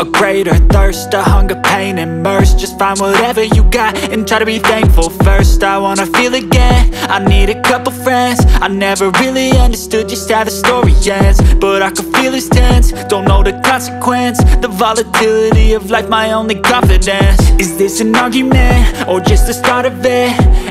A greater thirst, a hunger, pain, and Just find whatever you got and try to be thankful first. I wanna feel again, I need a couple friends. I never really understood just how the story ends But I can feel it's tense, don't know the consequence The volatility of life, my only confidence. Is this an argument, or just the start of it?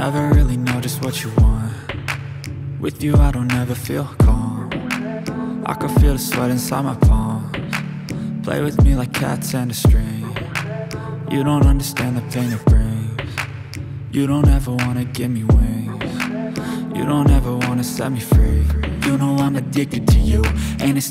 Never really know just what you want. With you I don't ever feel calm. I can feel the sweat inside my palms. Play with me like cats and a string. You don't understand the pain it brings. You don't ever wanna give me wings. You don't ever wanna set me free. You know I'm addicted to you And it's